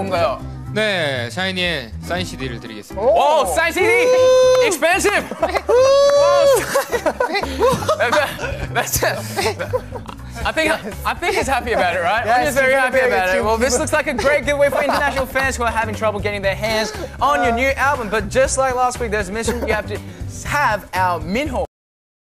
뭔가요? 네, 샤이니의 사인 CD를 드리겠습니다. 오, 사인 CD! Expensive! I think I think he's happy about it, right? Yes, just very happy about it. Well, this looks like a great giveaway for international fans who are having trouble getting their hands on your new album. But just like last week, there's a mission you have to have our Minho